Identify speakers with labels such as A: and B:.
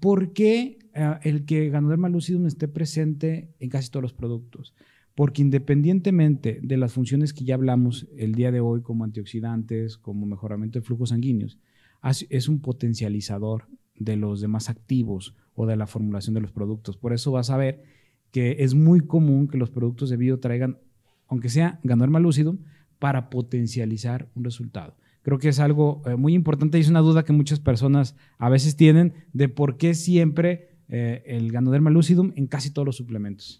A: ¿por qué eh, el que Ganoderma lucidum esté presente en casi todos los productos? Porque independientemente de las funciones que ya hablamos el día de hoy como antioxidantes, como mejoramiento de flujos sanguíneos, es un potencializador de los demás activos o de la formulación de los productos. Por eso vas a ver que es muy común que los productos de bio traigan, aunque sea Ganoderma lucidum, para potencializar un resultado. Creo que es algo eh, muy importante y es una duda que muchas personas a veces tienen de por qué siempre eh, el Ganoderma lucidum en casi todos los suplementos.